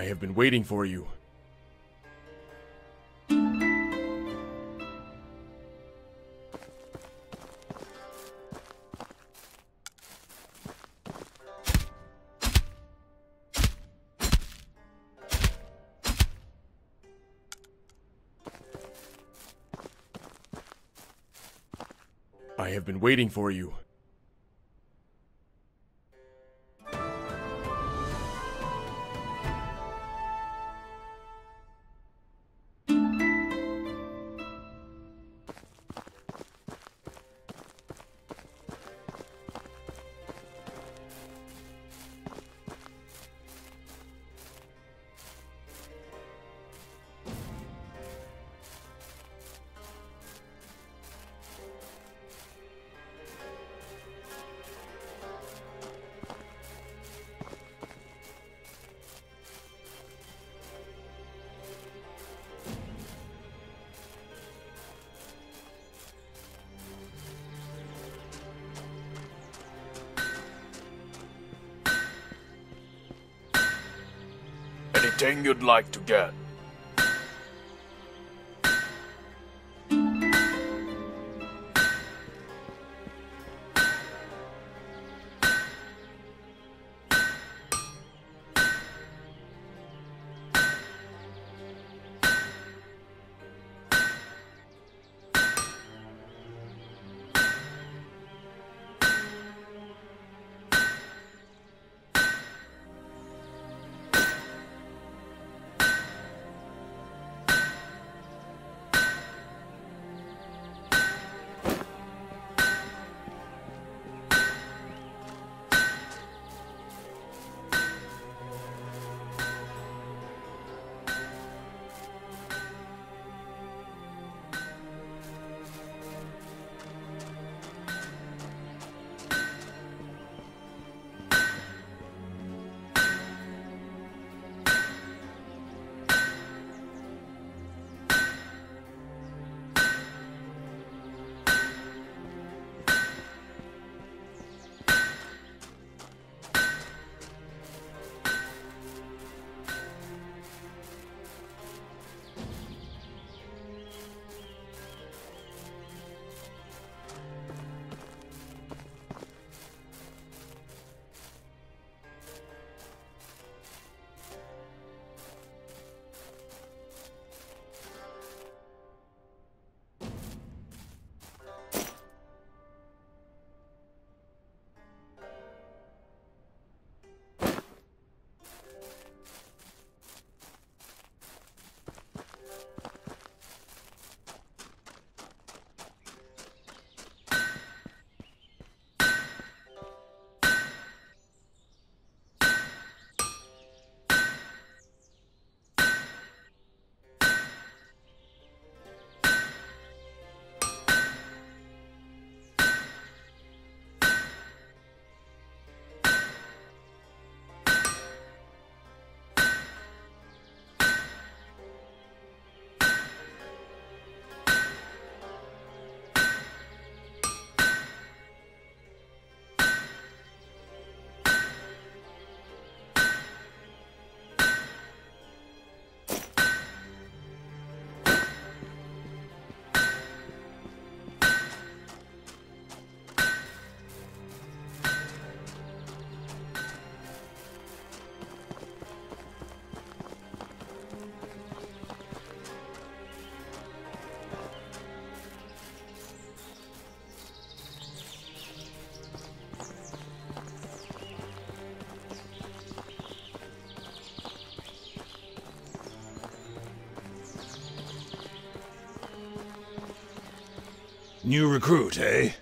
I have been waiting for you. I have been waiting for you. Anything you'd like to get? New recruit, eh?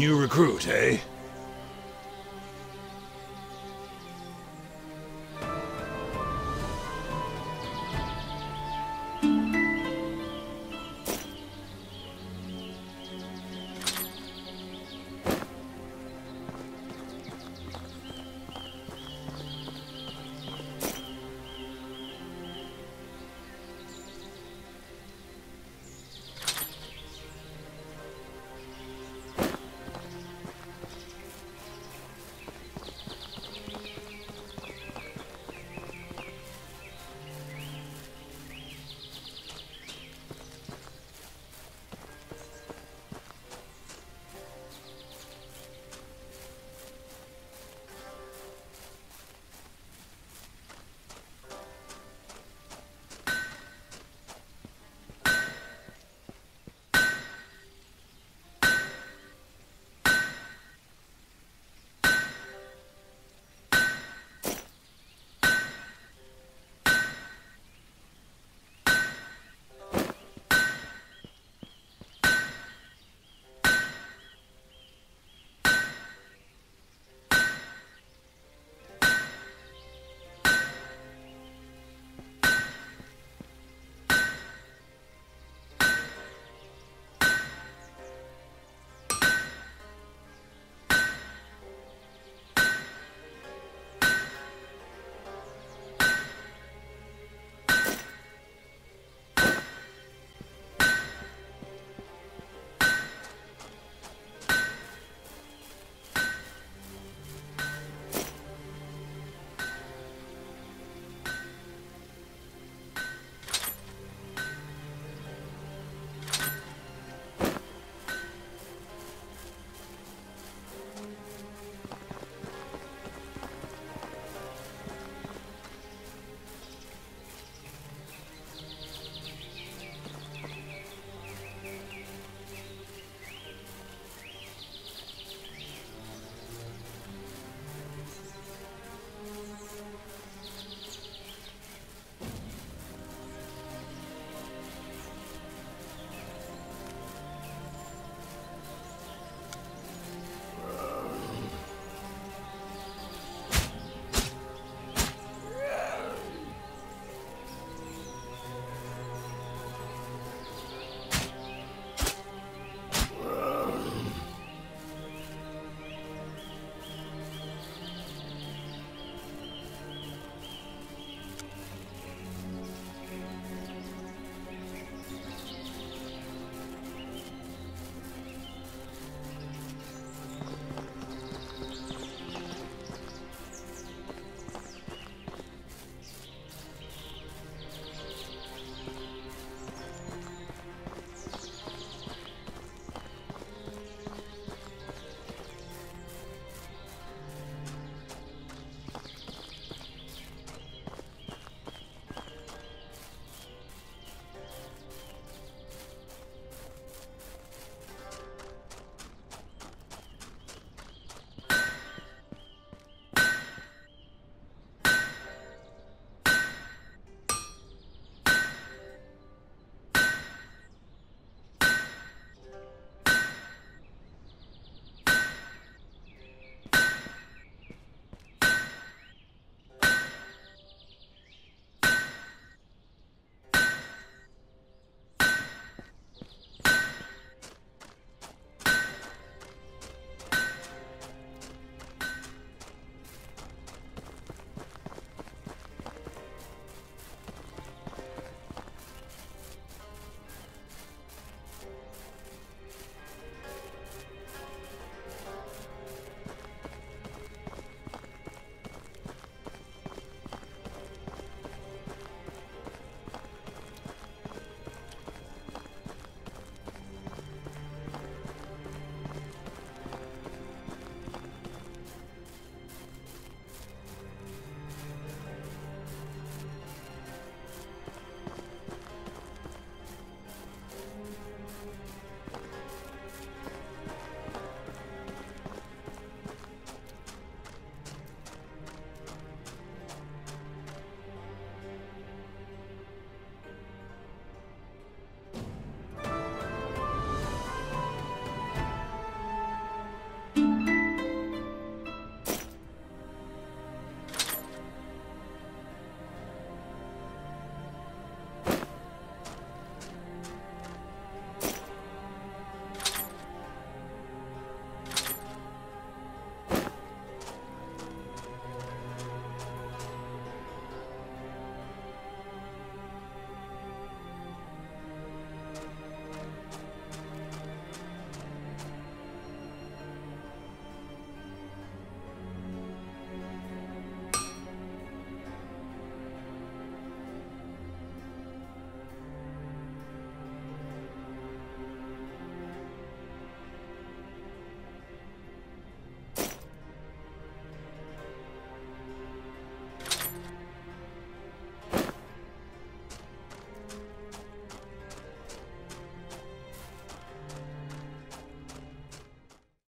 New recruit, eh?